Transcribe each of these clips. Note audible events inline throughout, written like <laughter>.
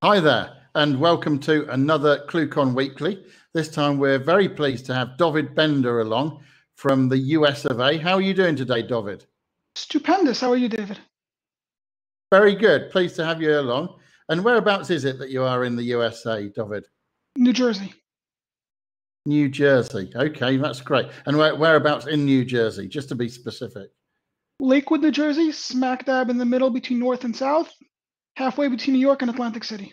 Hi there, and welcome to another ClueCon Weekly. This time we're very pleased to have Dovid Bender along from the US of A. How are you doing today, David? Stupendous. How are you, David? Very good. Pleased to have you along. And whereabouts is it that you are in the USA, David? New Jersey. New Jersey. Okay, that's great. And where, whereabouts in New Jersey, just to be specific? Lakewood, New Jersey, smack dab in the middle between north and south, halfway between New York and Atlantic City.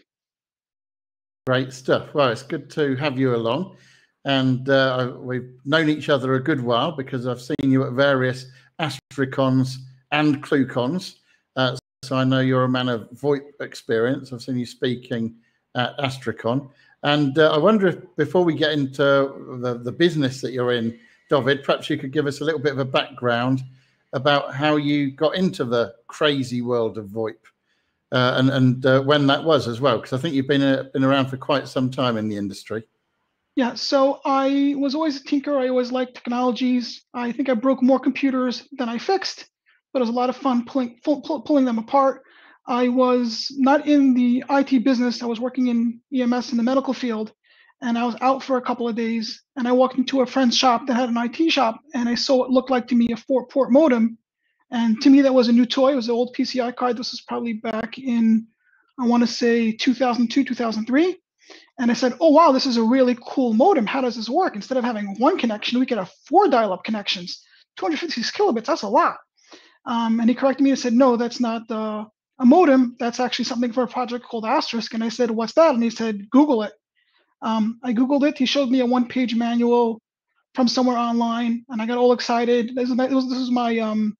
Great stuff. Well, it's good to have you along. And uh, we've known each other a good while because I've seen you at various Astricons and ClueCons. Uh, so I know you're a man of VoIP experience. I've seen you speaking at Astricon. And uh, I wonder if before we get into the, the business that you're in, David, perhaps you could give us a little bit of a background about how you got into the crazy world of VoIP uh, and, and uh, when that was as well, because I think you've been, uh, been around for quite some time in the industry. Yeah, so I was always a tinker. I always liked technologies. I think I broke more computers than I fixed, but it was a lot of fun pulling, pull, pull, pulling them apart. I was not in the IT business. I was working in EMS in the medical field, and I was out for a couple of days. And I walked into a friend's shop that had an IT shop, and I saw what looked like to me a four port modem and to me, that was a new toy. It was an old PCI card. This was probably back in, I want to say 2002, 2003. And I said, oh, wow, this is a really cool modem. How does this work? Instead of having one connection, we could have four dial up connections. 256 kilobits, that's a lot. Um, and he corrected me and said, no, that's not the, a modem. That's actually something for a project called Asterisk. And I said, what's that? And he said, Google it. Um, I Googled it. He showed me a one page manual from somewhere online. And I got all excited. This this was, this was my um,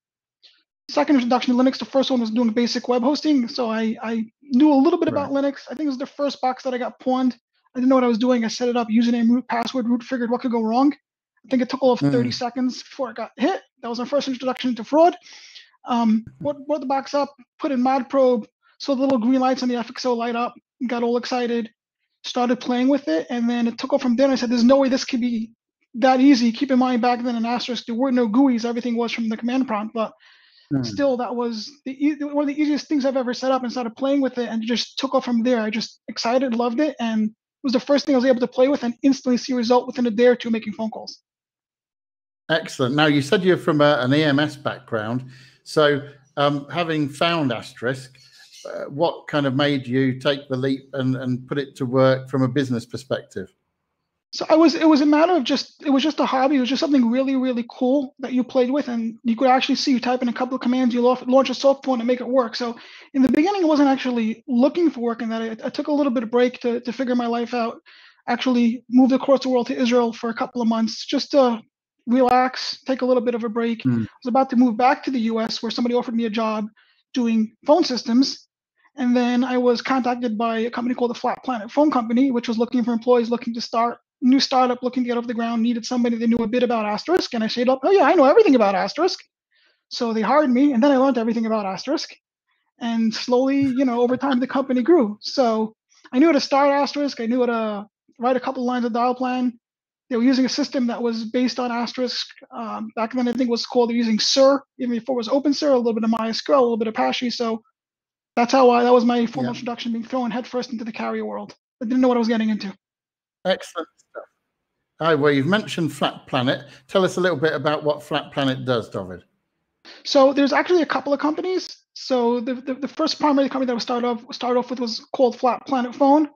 second introduction to Linux. The first one was doing basic web hosting. So I, I knew a little bit right. about Linux. I think it was the first box that I got pawned. I didn't know what I was doing. I set it up, username, root, password, root, figured what could go wrong. I think it took all of mm. 30 seconds before it got hit. That was my first introduction to fraud. Um, brought, brought the box up, put in ModProbe, saw the little green lights on the FXO light up, got all excited, started playing with it, and then it took off from there. And I said, "There's no way this could be that easy." Keep in mind, back then in Asterisk, there were no GUIs. Everything was from the command prompt, but Mm. Still, that was the one of the easiest things I've ever set up and started playing with it and just took off from there. I just excited, loved it, and it was the first thing I was able to play with and instantly see a result within a day or two making phone calls. Excellent. Now, you said you're from a, an EMS background. So, um, having found Asterisk, uh, what kind of made you take the leap and, and put it to work from a business perspective? So I was it was a matter of just it was just a hobby. It was just something really really cool that you played with, and you could actually see you type in a couple of commands, you launch a soft phone and make it work. So in the beginning, I wasn't actually looking for work in that. I, I took a little bit of break to to figure my life out. Actually moved across the world to Israel for a couple of months just to relax, take a little bit of a break. Mm. I was about to move back to the U.S. where somebody offered me a job doing phone systems. And then I was contacted by a company called the Flat Planet Phone Company, which was looking for employees looking to start new startup looking to get off the ground needed somebody that knew a bit about Asterisk, and I said, "Oh yeah, I know everything about Asterisk." So they hired me, and then I learned everything about Asterisk, and slowly, you know, over time the company grew. So I knew how to start Asterisk. I knew how to write a couple lines of dial plan. They were using a system that was based on Asterisk. Um, back then, I think it was called they're using SER, even before it was OpenSER, a little bit of MySQL, a little bit of Apache. So that's how I, that was my formal yeah. introduction, being thrown headfirst into the carrier world. I didn't know what I was getting into. Excellent. Hi, well, you've mentioned Flat Planet. Tell us a little bit about what Flat Planet does, David. So there's actually a couple of companies. So the, the, the first primary company that we started off started off with was called Flat Planet Phone.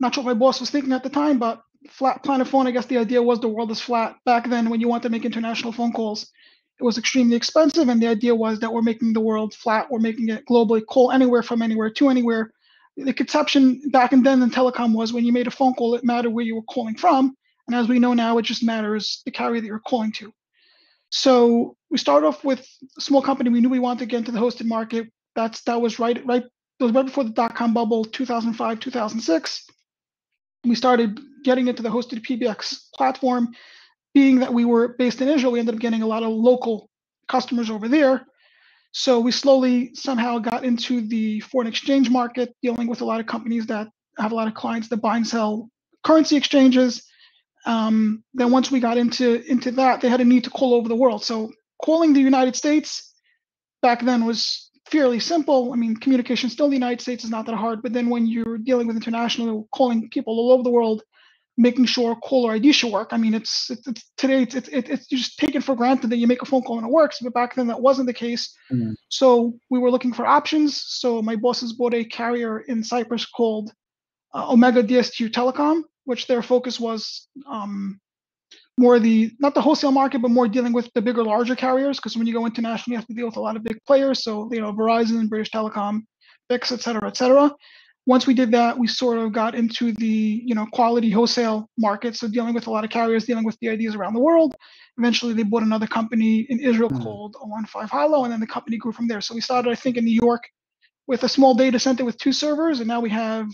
Not sure what my boss was thinking at the time, but Flat Planet Phone, I guess the idea was the world is flat. Back then, when you want to make international phone calls, it was extremely expensive, and the idea was that we're making the world flat. We're making it globally, call anywhere from anywhere to anywhere the conception back and then in telecom was when you made a phone call, it mattered where you were calling from. And as we know now, it just matters the carrier that you're calling to. So we started off with a small company. We knew we wanted to get into the hosted market. That's that was right right that was right before the dot com bubble, 2005, 2006. We started getting into the hosted PBX platform. Being that we were based in Israel, we ended up getting a lot of local customers over there. So we slowly somehow got into the foreign exchange market, dealing with a lot of companies that have a lot of clients that buy and sell currency exchanges. Um, then once we got into into that, they had a need to call over the world. So calling the United States back then was fairly simple. I mean, communication still in the United States is not that hard, but then when you're dealing with international, calling people all over the world, making sure caller ID should work. I mean, it's, it's, it's today it's, it's it's just taken for granted that you make a phone call and it works, but back then that wasn't the case. Mm. So we were looking for options. So my bosses bought a carrier in Cyprus called uh, Omega DSTU Telecom, which their focus was um, more the not the wholesale market, but more dealing with the bigger, larger carriers. Because when you go international, you have to deal with a lot of big players. So you know, Verizon, British Telecom, BICS, et cetera, et cetera. Once we did that, we sort of got into the you know quality wholesale market. So dealing with a lot of carriers, dealing with the IDs around the world. Eventually, they bought another company in Israel mm-hmm. called One Five Hilo, and then the company grew from there. So we started, I think, in New York with a small data center with two servers, and now we have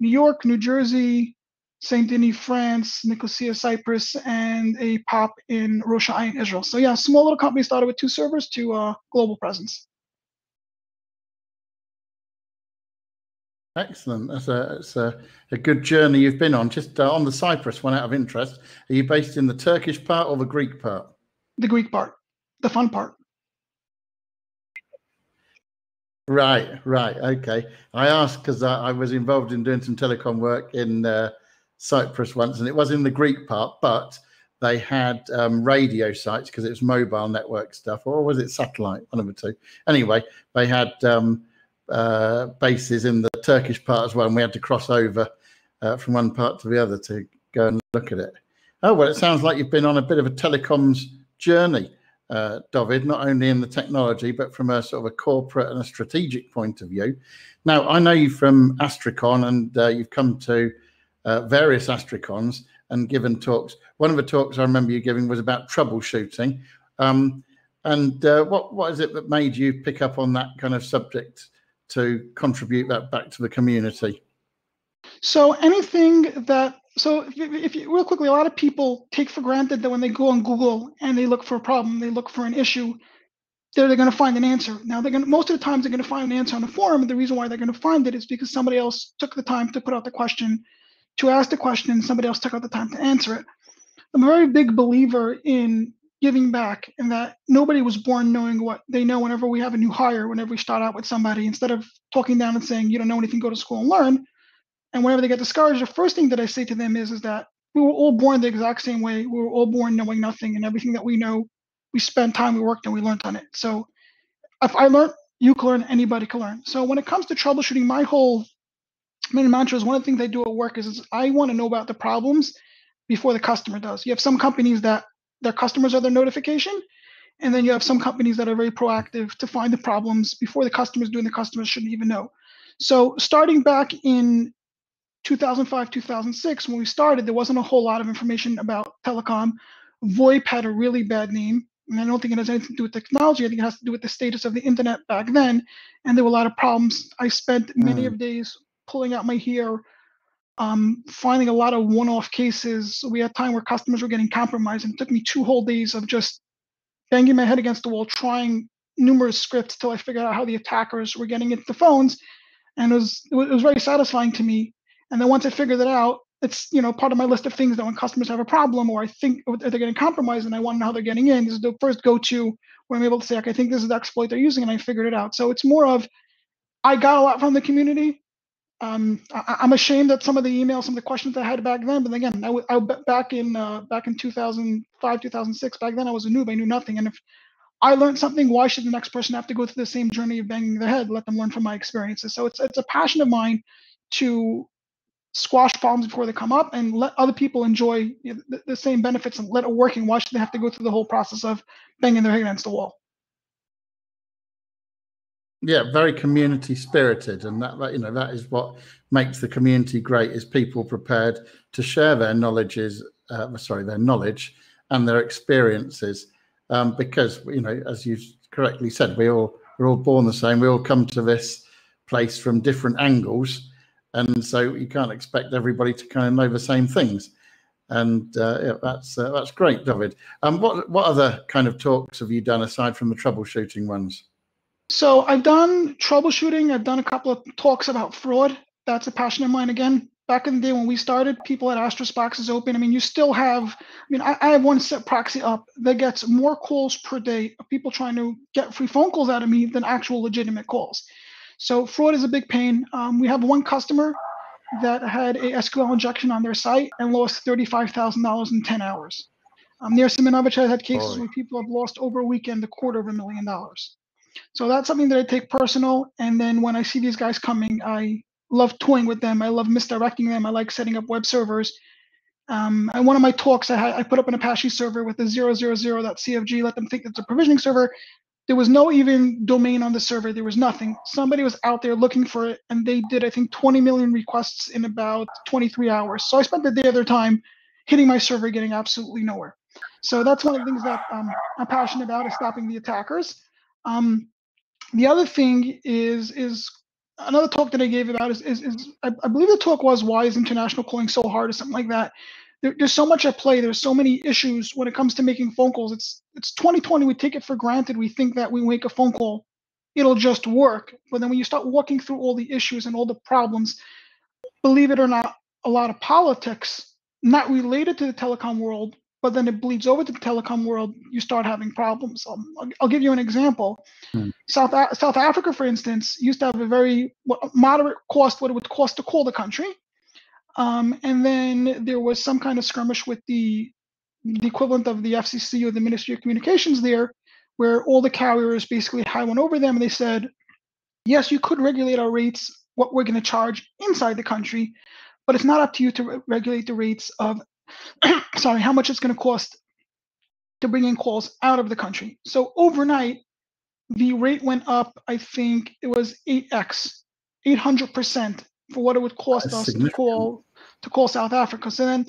New York, New Jersey, Saint Denis, France, Nicosia, Cyprus, and a pop in Rosh HaAyin, Israel. So yeah, small little company started with two servers to uh, global presence. Excellent. That's a, that's a, a good journey you've been on. Just uh, on the Cyprus one out of interest, are you based in the Turkish part or the Greek part? The Greek part, the fun part. Right, right, okay. I asked because I, I, was involved in doing some telecom work in uh, Cyprus once, and it was in the Greek part, but they had um, radio sites because it was mobile network stuff, or was it satellite? One of the two. Anyway, they had um, uh, bases in the Turkish part as well, and we had to cross over uh, from one part to the other to go and look at it. Oh well, it sounds like you've been on a bit of a telecoms journey uh, David, not only in the technology, but from a sort of a corporate and a strategic point of view. Now, I know you from Astricon and uh, you've come to uh, various Astricons and given talks. One of the talks I remember you giving was about troubleshooting. Um, and uh, what, what is it that made you pick up on that kind of subject to contribute that back to the community? So anything that so if, if you, real quickly, a lot of people take for granted that when they go on Google and they look for a problem, they look for an issue, they're, they're going to find an answer. Now they're going most of the times they're going to find an answer on the forum, and the reason why they're going to find it is because somebody else took the time to put out the question, to ask the question, and somebody else took out the time to answer it. I'm a very big believer in giving back and that nobody was born knowing what they know whenever we have a new hire, whenever we start out with somebody, instead of talking down and saying, you don't know anything, go to school and learn and whenever they get discouraged, the first thing that I say to them is, is that we were all born the exact same way. We were all born knowing nothing, and everything that we know, we spent time, we worked, and we learned on it. So if I learned, you can learn, anybody can learn. So when it comes to troubleshooting, my whole main mantra is one of the things I do at work is, is I want to know about the problems before the customer does. You have some companies that their customers are their notification, and then you have some companies that are very proactive to find the problems before the customers do, and the customers shouldn't even know. So starting back in 2005, 2006, when we started, there wasn't a whole lot of information about telecom. VoIP had a really bad name. And I don't think it has anything to do with technology. I think it has to do with the status of the internet back then. And there were a lot of problems. I spent many mm. of days pulling out my hair, um, finding a lot of one-off cases. We had time where customers were getting compromised, and it took me two whole days of just banging my head against the wall, trying numerous scripts till I figured out how the attackers were getting into the phones. And it was it was very satisfying to me and then once I figured that out, it's you know part of my list of things that when customers have a problem or I think they're getting compromised and I want to know how they're getting in is the first go-to where I'm able to say, okay, I think this is the exploit they're using, and I figured it out. So it's more of I got a lot from the community. Um, I, am ashamed that some of the emails, some of the questions I had back then, but again, I, I back in uh, back in 2005, 2006. Back then, I was a noob. I knew nothing, and if I learned something, why should the next person have to go through the same journey of banging their head? Let them learn from my experiences. So it's it's a passion of mine to squash problems before they come up and let other people enjoy the, the, same benefits and let it working. Why should they have to go through the whole process of banging their head against the wall? Yeah, very community spirited, and that, that you know that is what makes the community great. Is people prepared to share their knowledges, uh, sorry, their knowledge and their experiences, um, because you know, as you correctly said, we all we're all born the same. We all come to this place from different angles and so you can't expect everybody to kind of know the same things. And uh, yeah, that's uh, that's great, David. Um, what what other kind of talks have you done aside from the troubleshooting ones? So I've done troubleshooting. I've done a couple of talks about fraud. That's a passion of mine again. back in the day when we started, people had Asterisk boxes open. I mean, you still have, I mean, I, I have one SIP proxy up that gets more calls per day of people trying to get free phone calls out of me than actual legitimate calls. So fraud is a big pain. Um, we have one customer that had a SQL injection on their site and lost $35,000 in 10 hours. Um, Nir Simionovich has had cases where people have lost over a weekend a quarter of a million dollars. So that's something that I take personal. And then when I see these guys coming, I love toying with them. I love misdirecting them. I like setting up web servers. Um, and one of my talks, I, had, I put up an Apache server with a 000.cfg, let them think it's a provisioning server. There was no even domain on the server. There was nothing. Somebody was out there looking for it, and they did, I think, 20 million requests in about 23 hours. So I spent the day of their time hitting my server, getting absolutely nowhere. So that's one of the things that um, I'm passionate about is stopping the attackers. Um, the other thing is is another talk that I gave about is, is, is I, I, believe the talk was why is international calling so hard or something like that. There, there's so much at play. There's so many issues when it comes to making phone calls. It's it's 2020. We take it for granted. We think that we make a phone call, it'll just work. But then when you start walking through all the issues and all the problems, believe it or not, a lot of politics not related to the telecom world, but then it bleeds over to the telecom world, you start having problems. Um, I'll, I'll, give you an example. Hmm. South South Africa, for instance, used to have a very moderate cost, what it would cost to call the country, um, and then there was some kind of skirmish with the the equivalent of the FCC or the Ministry of Communications there, where all the carriers basically high one over them, and they said, yes, you could regulate our rates, what we're going to charge inside the country, but it's not up to you to re- regulate the rates of <coughs> sorry, how much it's going to cost to bring in calls out of the country. So overnight, the rate went up. I think it was 8x, 800% for what it would cost That's us to call to call South Africa. So then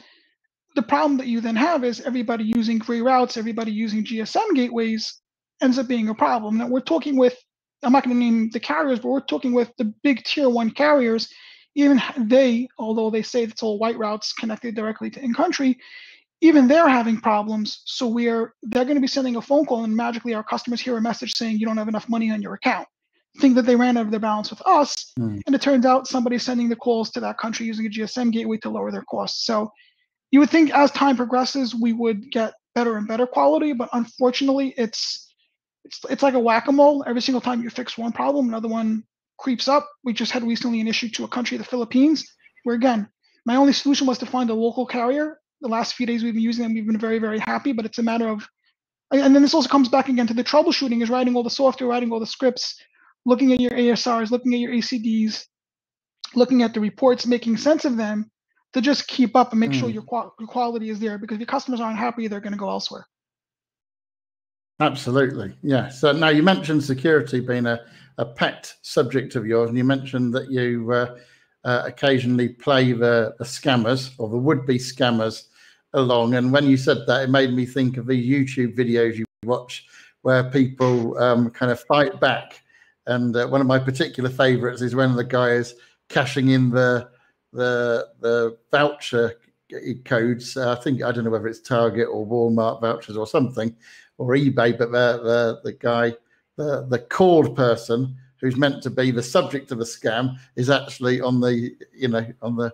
the problem that you then have is everybody using free routes, everybody using GSM gateways ends up being a problem. Now we're talking with I'm not going to name the carriers, but we're talking with the big tier one carriers even they, although they say it's all white routes connected directly to in-country, even they're having problems. So we're they're going to be sending a phone call, and magically our customers hear a message saying you don't have enough money on your account. Think that they ran out of their balance with us, mm. and it turns out somebody's sending the calls to that country using a GSM gateway to lower their costs. So you would think as time progresses we would get better and better quality, but unfortunately it's it's it's like a whack-a-mole. Every single time you fix one problem, another one creeps up. We just had recently an issue to a country, the Philippines, where again, my only solution was to find a local carrier. The last few days we've been using them, we've been very, very happy, but it's a matter of, and then this also comes back again to the troubleshooting is writing all the software, writing all the scripts, looking at your ASRs, looking at your ACDs, looking at the reports, making sense of them to just keep up and make mm. sure your, your quality is there because if your customers aren't happy, they're going to go elsewhere. Absolutely. Yeah. So now you mentioned security being a, a pet subject of yours, and you mentioned that you uh, uh, occasionally play the, the scammers or the would-be scammers along. And when you said that, it made me think of the YouTube videos you watch where people um, kind of fight back. And uh, one of my particular favorites is when the guy is cashing in the the the voucher codes. I think I don't know whether it's Target or Walmart vouchers or something, or eBay, but the the, the guy the the called person who's meant to be the subject of a scam is actually on the you know on the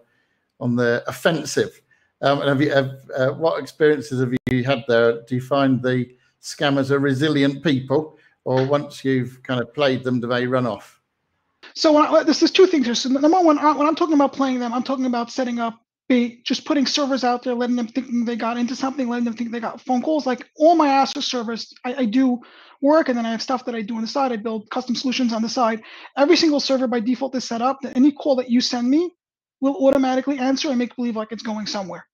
on the offensive. Um, and have you have, uh, what experiences have you had there? Do you find the scammers are resilient people, or once you've kind of played them, do they run off? So I, this is two things here. So number one, when I'm talking about playing them, I'm talking about setting up be just putting servers out there, letting them thinking they got into something, letting them think they got phone calls. Like all my Asterisk servers, I, I, do work, and then I have stuff that I do on the side. I build custom solutions on the side. Every single server by default is set up that any call that you send me will automatically answer and make believe like it's going somewhere.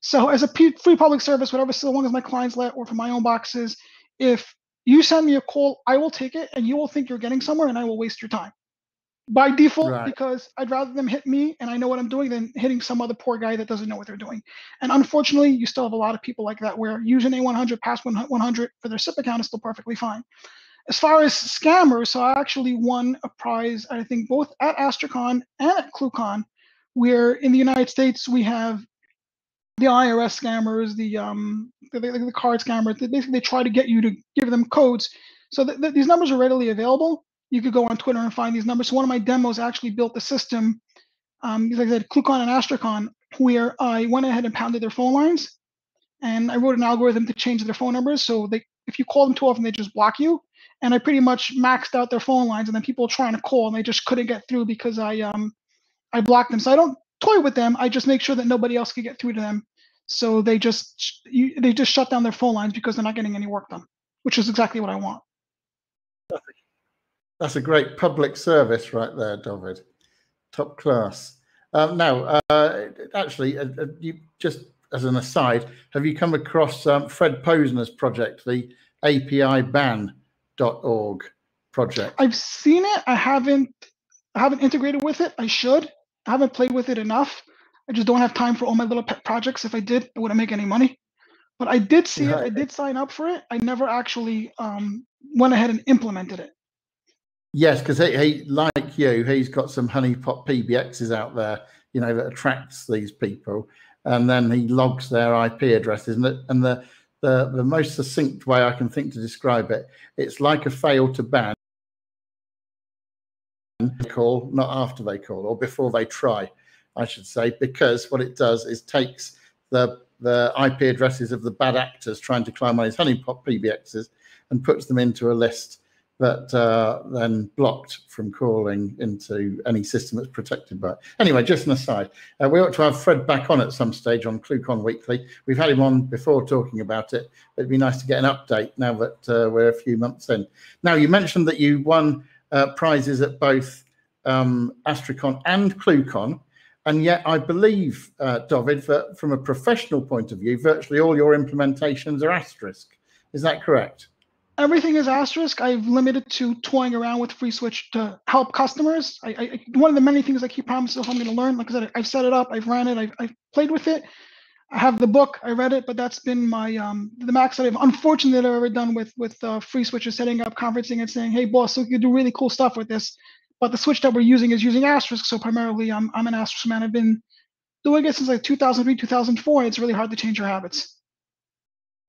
So as a free public service, whatever, so long as my clients let or for my own boxes, if you send me a call, I will take it, and you will think you're getting somewhere, and I will waste your time by default right. because I'd rather them hit me and I know what I'm doing than hitting some other poor guy that doesn't know what they're doing. And unfortunately, you still have a lot of people like that where using a 100 password 100 for their SIP account is still perfectly fine. As far as scammers, so I actually won a prize, I think, both at Astricon and at ClueCon, where in the United States we have the IRS scammers, the um, the, the card scammers. They basically they try to get you to give them codes. So th- th- these numbers are readily available you could go on Twitter and find these numbers. So one of my demos actually built the system um, like I said, ClueCon and Astricon, where I went ahead and pounded their phone lines, and I wrote an algorithm to change their phone numbers so they, if you call them too often, they just block you. And I pretty much maxed out their phone lines, and then people trying to call and they just couldn't get through because I um I blocked them. So I don't toy with them. I just make sure that nobody else can get through to them. So they just you, they just shut down their phone lines because they're not getting any work done, which is exactly what I want. That's a great public service right there, David. Top class. Um, now, uh, actually, uh, uh, you just as an aside, have you come across um, Fred Posner's project, the APIban.org project? I've seen it. I haven't. I haven't integrated with it. I should. I haven't played with it enough. I just don't have time for all my little pet projects. If I did, I wouldn't make any money. But I did see yeah. it. I did sign up for it. I never actually um, went ahead and implemented it. Yes, because he, he, like you, he's got some honeypot PBXs out there, you know, that attracts these people, and then he logs their IP addresses. And the, and the the the most succinct way I can think to describe it, it's like a fail2ban. Call, not after they call or before they try, I should say, because what it does is takes the the IP addresses of the bad actors trying to climb on his honeypot PBXs and puts them into a list that uh, then blocked from calling into any system that's protected by it. Anyway, just an aside, uh, we ought to have Fred back on at some stage on ClueCon Weekly. We've had him on before talking about it, but it'd be nice to get an update now that uh, we're a few months in. Now, you mentioned that you won uh, prizes at both um, and ClueCon, and yet I believe, uh, David, that from a professional point of view, virtually all your implementations are Asterisk. Is that correct? Everything is asterisk. I've limited to toying around with FreeSwitch to help customers. I, I one of the many things I keep promising I'm going to learn. Like I said, I've set it up, I've ran it, I've, I've played with it. I have the book, I read it, but that's been my um, the max that I've unfortunately that I've ever done with with uh, FreeSwitch is setting up conferencing and saying, hey boss, so you can do really cool stuff with this. But the switch that we're using is using asterisk, so primarily I'm I'm an asterisk man. I've been doing it since like 2003, 2004, and it's really hard to change your habits.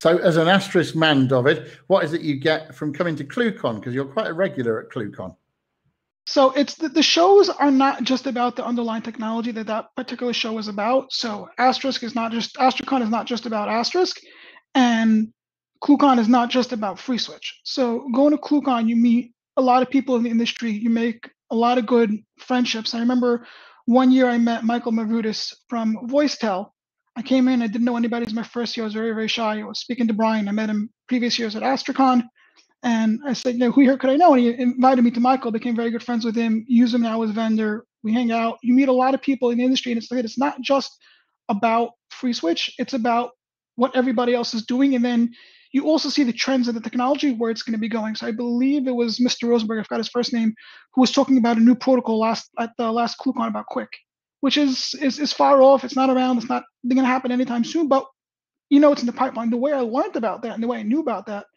So, as an asterisk man, David, what is it you get from coming to ClueCon? Because you're quite a regular at ClueCon. So it's the, the shows are not just about the underlying technology that that particular show is about. So Asterisk is not just Astricon is not just about Asterisk, and ClueCon is not just about FreeSwitch. So going to ClueCon, you meet a lot of people in the industry. You make a lot of good friendships. I remember one year I met Michael Mavridis from VoiceTel, I came in, I didn't know anybody. It was my first year. I was very, very shy. I was speaking to Brian. I met him previous years at Astricon. And I said, you know, who here could I know? And he invited me to Michael, became very good friends with him, use him now as vendor. We hang out. You meet a lot of people in the industry. And it's like, it's not just about FreeSwitch, it's about what everybody else is doing. And then you also see the trends of the technology where it's going to be going. So I believe it was Mr. Rosenberg, I forgot his first name, who was talking about a new protocol last at the last ClueCon about QUIC which is, is is far off. It's not around. It's not going to happen anytime soon. But you know, it's in the pipeline. The way I learned about that and the way I knew about that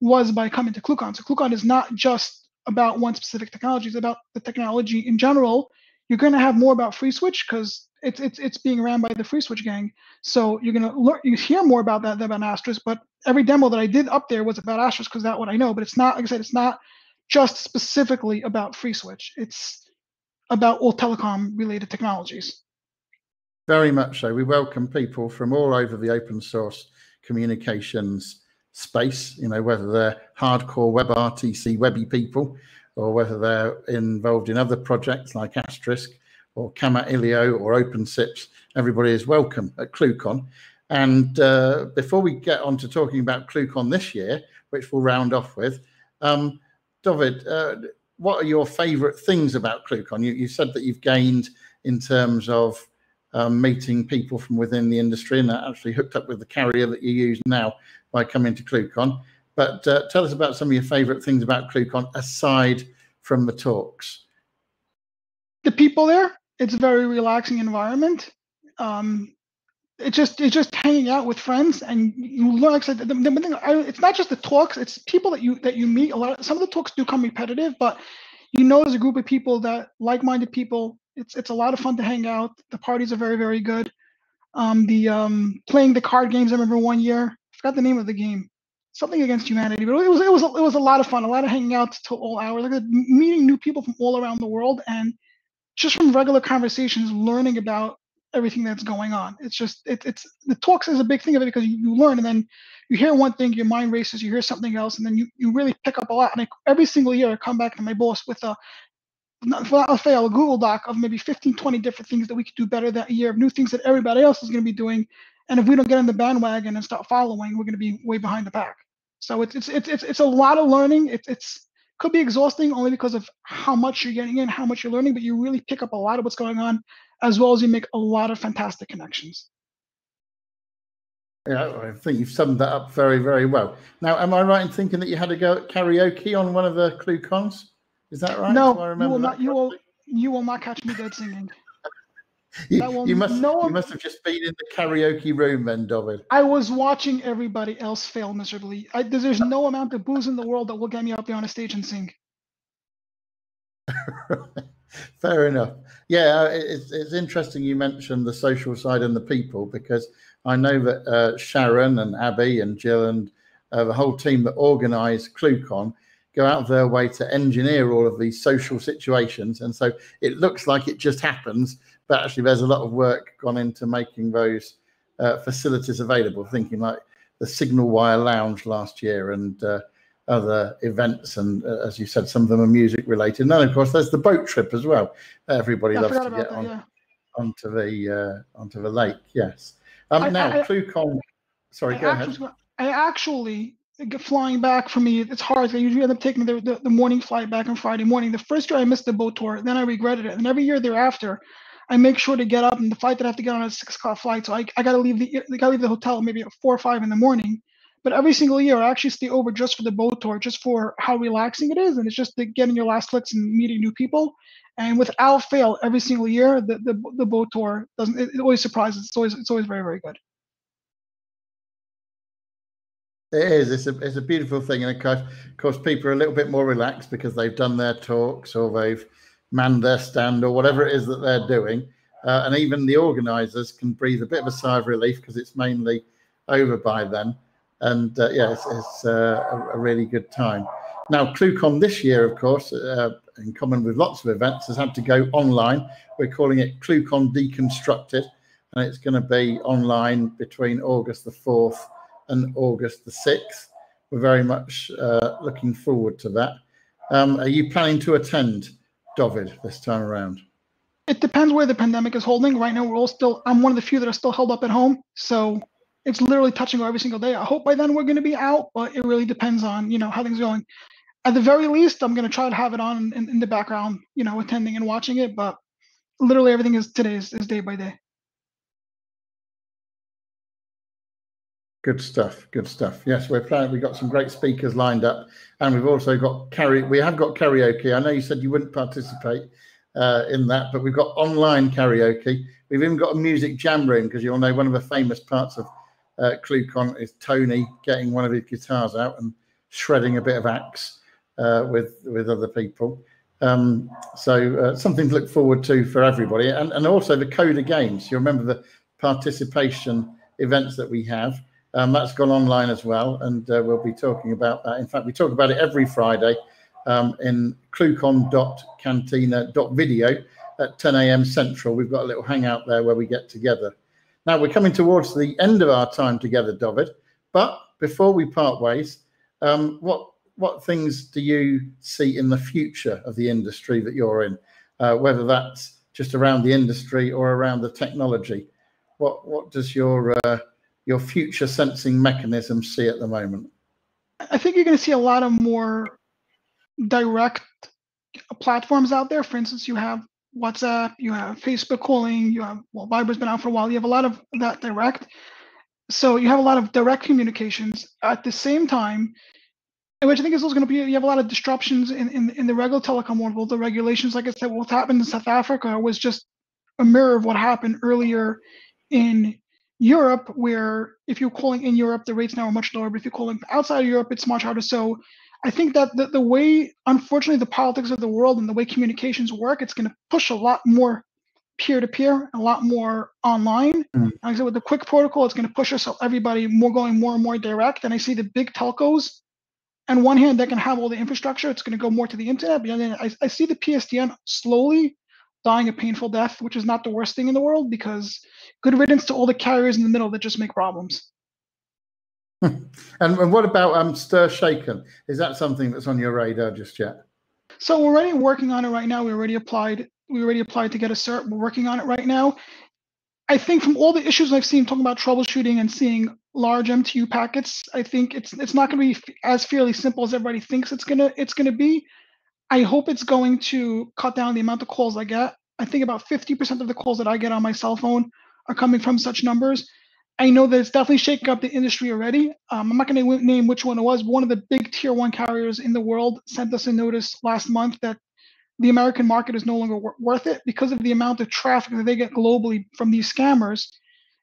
was by coming to ClueCon. So ClueCon is not just about one specific technology. It's about the technology in general. You're going to have more about FreeSwitch because it's it's it's being ran by the FreeSwitch gang. So you're going to learn, you hear more about that than about Asterisk. But every demo that I did up there was about Asterisk because that's what I know. But it's not, like I said, it's not just specifically about FreeSwitch. It's about all telecom related technologies. Very much so. We welcome people from all over the open source communications space, you know, whether they're hardcore WebRTC webby people or whether they're involved in other projects like Asterisk or Kamailio or OpenSIPs, everybody is welcome at ClueCon. And uh, before we get on to talking about ClueCon this year, which we'll round off with, um, David, uh, what are your favourite things about ClueCon? You, you said that you've gained in terms of um, meeting people from within the industry and that actually hooked up with the carrier that you use now by coming to ClueCon. But uh, tell us about some of your favourite things about ClueCon aside from the talks. The people there. It's a very relaxing environment. Um, it's just it's just hanging out with friends and you learn. Like I said, the, the thing, I, it's not just the talks; it's people that you that you meet. A lot. Of, some of the talks do come repetitive, but you know, there's a group of people that like-minded people. It's it's a lot of fun to hang out. The parties are very very good. Um, the um, playing the card games. I remember one year. I forgot the name of the game. Something against humanity, but it was it was it was a lot of fun. A lot of hanging out till all hours, like meeting new people from all around the world and just from regular conversations, learning about everything that's going on. It's just it, it's the talks is a big thing of it because you, you learn and then you hear one thing, your mind races, you hear something else, and then you, you really pick up a lot. And I, every single year, I come back to my boss with a I'll fail a Google Doc of maybe 15, 20 different things that we could do better that year, of new things that everybody else is going to be doing. And if we don't get in the bandwagon and start following, we're going to be way behind the pack. So it's it's it's it's, it's a lot of learning. It's it's could be exhausting only because of how much you're getting in, how much you're learning, but you really pick up a lot of what's going on, as well as you make a lot of fantastic connections. Yeah, I think you've summed that up very, very well. Now, am I right in thinking that you had to go at karaoke on one of the Clue cons? Is that right? No, you will not. You will. You will not catch me dead singing. <laughs> you, will, you, must. No you must have just been in the karaoke room, then, David. I was watching everybody else fail miserably. I, there's no amount of booze in the world that will get me up there on a stage and sing. <laughs> Fair enough. Yeah, it's, it's interesting you mentioned the social side and the people because I know that uh, Sharon and Abby and Jill and uh, the whole team that organise ClueCon go out of their way to engineer all of these social situations. And so it looks like it just happens, but actually there's a lot of work gone into making those uh, facilities available, thinking like the Signal Wire Lounge last year and uh, other events. And uh, as you said, some of them are music related. And then, of course, there's the boat trip as well. Everybody loves to get that, on, yeah. onto the uh, onto the lake. Yes. Um, I, now, I, ClueCon. Sorry, I go actually, ahead. I actually flying back for me, it's hard. I usually end up taking the, the, the, morning flight back on Friday morning. The first year I missed the boat tour, then I regretted it. And every year thereafter, I make sure to get up and the flight that I have to get on a six o'clock flight. So I, I gotta leave the I gotta leave the hotel maybe at four or five in the morning. But every single year I actually stay over just for the boat tour, just for how relaxing it is. And it's just getting your last licks and meeting new people. And without fail, every single year the, the, the boat tour doesn't it, it always surprises. It's always it's always very, very good. It is. It's a it's a beautiful thing, and of course, of course, people are a little bit more relaxed because they've done their talks or they've manned their stand or whatever it is that they're doing, uh, and even the organisers can breathe a bit of a sigh of relief because it's mainly over by then. And uh, yeah, it's, it's uh, a, really good time. Now, ClueCon this year, of course, uh, in common with lots of events, has had to go online. We're calling it ClueCon Deconstructed, and it's going to be online between August the fourth and August the 6th. We're very much uh, looking forward to that. Um, are you planning to attend, David, this time around? It depends where the pandemic is holding. Right now, we're all still, I'm one of the few that are still held up at home. So it's literally touching every single day. I hope by then we're going to be out, but it really depends on, you know, how things are going. At the very least, I'm going to try to have it on in, in the background, you know, attending and watching it. But literally everything is today is, is day by day. Good stuff. Good stuff. Yes, we're. We've got some great speakers lined up, and we've also got karaoke. We have got karaoke. I know you said you wouldn't participate uh, in that, but we've got online karaoke. We've even got a music jam room because you'll know one of the famous parts of uh, is Tony getting one of his guitars out and shredding a bit of axe uh, with with other people. Um, so uh, something to look forward to for everybody, and and also the Coda Games. You remember the participation events that we have. Um, that's gone online as well, and uh, we'll be talking about that. In fact, we talk about it every Friday um, in cluecon.cantina.video at 10 a.m. Central. We've got a little hangout there where we get together. Now, we're coming towards the end of our time together, David, but before we part ways, um, what what things do you see in the future of the industry that you're in, uh, whether that's just around the industry or around the technology? What what does your uh, your future sensing mechanism see at the moment? I think you're going to see a lot of more direct platforms out there. For instance, you have WhatsApp, you have Facebook calling, you have well, Viber's been out for a while. You have a lot of that direct. So you have a lot of direct communications at the same time, which I think is also going to be. You have a lot of disruptions in, in, in the regular telecom world. The regulations, like I said, what happened in South Africa was just a mirror of what happened earlier in Europe, where if you're calling in Europe, the rates now are much lower, but if you're calling outside of Europe, it's much harder. So I think that the, the way, unfortunately, the politics of the world and the way communications work, it's going to push a lot more peer to peer, a lot more online. Mm. Like I said, with the QUIC protocol, it's going to push us everybody more going more and more direct. And I see the big telcos, on one hand, that can have all the infrastructure, it's going to go more to the internet. But then I, I see the PSTN slowly dying a painful death, which is not the worst thing in the world because good riddance to all the carriers in the middle that just make problems. And, and what about um, stir shaken? Is that something that's on your radar just yet? So we're already working on it right now. We already applied. We already applied to get a cert. We're working on it right now. I think from all the issues I've seen talking about troubleshooting and seeing large MTU packets, I think it's it's not going to be as fairly simple as everybody thinks it's gonna it's gonna be. I hope it's going to cut down the amount of calls I get. I think about 50% of the calls that I get on my cell phone are coming from such numbers. I know that it's definitely shaking up the industry already. Um, I'm not going to name which one it was. But one of the big tier one carriers in the world sent us a notice last month that the American market is no longer wor- worth it because of the amount of traffic that they get globally from these scammers.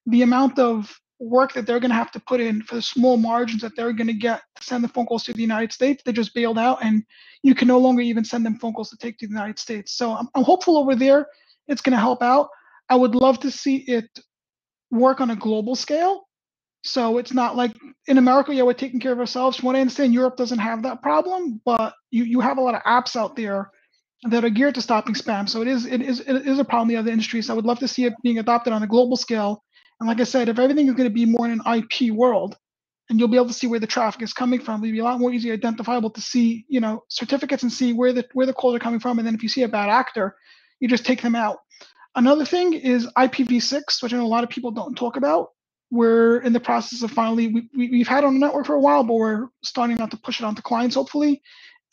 The amount of work that they're going to have to put in for the small margins that they're going to get to send the phone calls to the United States, they just bailed out, and you can no longer even send them phone calls to take to the United States. So I'm, I'm hopeful over there it's going to help out. I would love to see it work on a global scale. So it's not like in America, yeah, we're taking care of ourselves. From what I understand, Europe doesn't have that problem, but you, you have a lot of apps out there that are geared to stopping spam. So it is it is it is a problem in the other industries. I would love to see it being adopted on a global scale. And like I said, if everything is going to be more in an IP world, and you'll be able to see where the traffic is coming from, it'll be a lot more easily identifiable to see, you know, certificates and see where the where the calls are coming from. And then if you see a bad actor, you just take them out. Another thing is IPv6, which I know a lot of people don't talk about. We're in the process of finally, we, we, we've had on the network for a while, but we're starting now to push it onto clients, hopefully.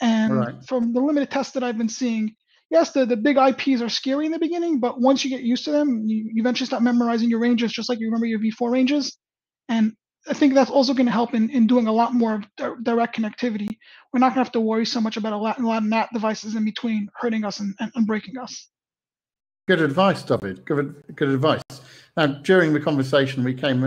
And right. from the limited tests that I've been seeing, yes, the, the big IPs are scary in the beginning, but once you get used to them, you, you eventually start memorizing your ranges just like you remember your V4 ranges. And I think that's also going to help in, in doing a lot more direct connectivity. We're not going to have to worry so much about a lot, a lot of NAT devices in between hurting us and, and, and breaking us. Good advice, David. Good, good advice. Now, during the conversation, we came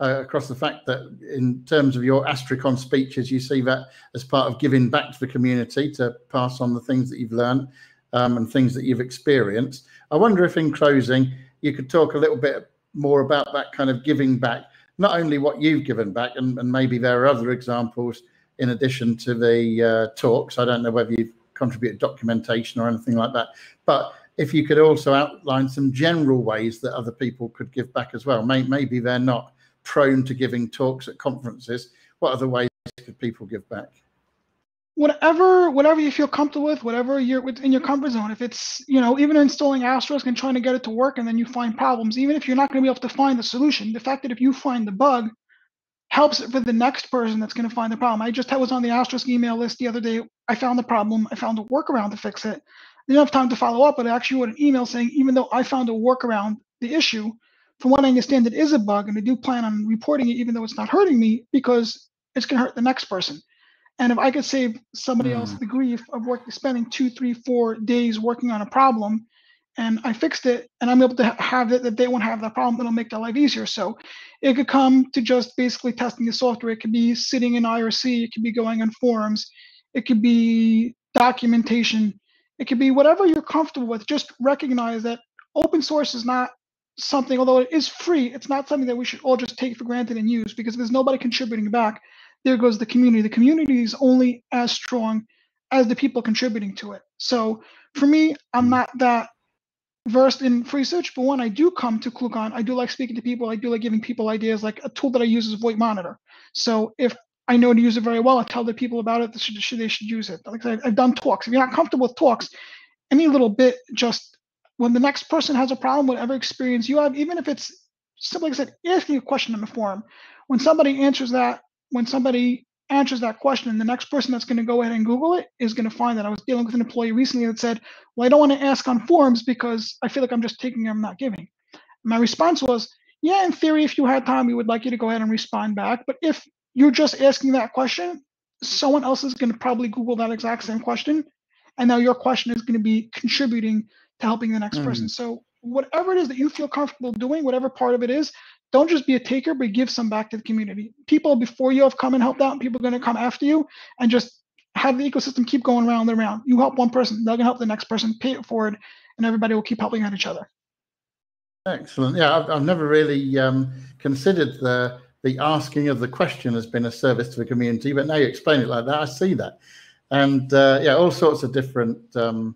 uh, across the fact that in terms of your Astricon speeches, you see that as part of giving back to the community to pass on the things that you've learned um, and things that you've experienced. I wonder if in closing, you could talk a little bit more about that kind of giving back, not only what you've given back, and, and maybe there are other examples in addition to the uh, talks. I don't know whether you've contributed documentation or anything like that, but if you could also outline some general ways that other people could give back as well. Maybe they're not prone to giving talks at conferences. What other ways could people give back? Whatever, whatever you feel comfortable with, whatever you're in your comfort zone. If it's, you know, even installing Asterisk and trying to get it to work, and then you find problems, even if you're not going to be able to find the solution, the fact that if you find the bug helps it for the next person that's going to find the problem. I just was on the Asterisk email list the other day. I found the problem. I found a workaround to fix it didn't have time to follow up, but I actually wrote an email saying, even though I found a workaround the issue, from what I understand, it is a bug, and I do plan on reporting it, even though it's not hurting me, because it's going to hurt the next person. And if I could save somebody mm. else the grief of work, spending two, three, four days working on a problem, and I fixed it, and I'm able to have it that they won't have that problem, it'll make their life easier. So it could come to just basically testing the software. It could be sitting in IRC. It could be going on forums. It could be documentation it can be whatever you're comfortable with. Just recognize that open source is not something, although it is free, it's not something that we should all just take for granted and use because if there's nobody contributing back, there goes the community. The community is only as strong as the people contributing to it. So for me, I'm not that versed in FreeSwitch, but when I do come to ClueCon, I do like speaking to people. I do like giving people ideas. Like a tool that I use is VoIP Monitor. So if I know to use it very well. I tell the people about it. They should, they should use it. Like I I've done talks. If you're not comfortable with talks, any little bit, just when the next person has a problem, whatever experience you have, even if it's simply like I said, asking a question in the forum, when somebody answers that, when somebody answers that question, and the next person that's going to go ahead and Google it is going to find that. I was dealing with an employee recently that said, "Well, I don't want to ask on forums because I feel like I'm just taking, I'm not giving." My response was, "Yeah, in theory, if you had time, we would like you to go ahead and respond back. But if you're just asking that question, someone else is going to probably Google that exact same question. And now your question is going to be contributing to helping the next mm. person. So, whatever it is that you feel comfortable doing, whatever part of it is, don't just be a taker, but give some back to the community. People before you have come and helped out, and people are going to come after you, and just have the ecosystem keep going round and round. You help one person, they're going to help the next person, pay it forward, and everybody will keep helping out each other. Excellent. Yeah, I've, I've never really um, considered the the asking of the question has been a service to the community. But now you explain it like that, I see that. And uh, yeah, all sorts of different um,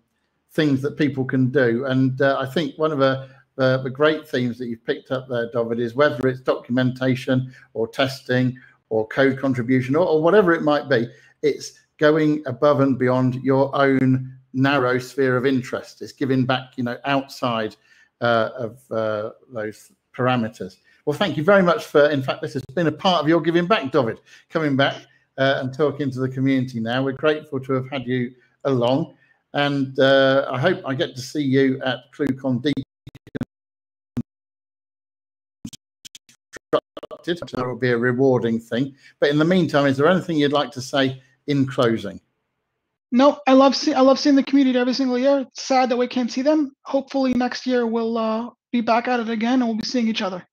things that people can do. And uh, I think one of the, the, the great themes that you've picked up there, David, is whether it's documentation or testing or code contribution or, or whatever it might be, it's going above and beyond your own narrow sphere of interest. It's giving back, you know, outside uh, of uh, those parameters. Well, thank you very much for, in fact, this has been a part of your giving back, David, coming back uh, and talking to the community now. We're grateful to have had you along. And uh, I hope I get to see you at ClueCon Deacon. That will be a rewarding thing. But in the meantime, is there anything you'd like to say in closing? No, I love see I love seeing the community every single year. It's sad that we can't see them. Hopefully next year we'll uh, be back at it again and we'll be seeing each other.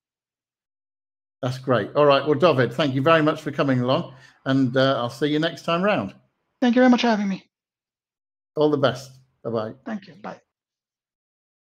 That's great. All right. Well, David, thank you very much for coming along, and uh, I'll see you next time round. Thank you very much for having me. All the best. Bye bye. Thank you. Bye.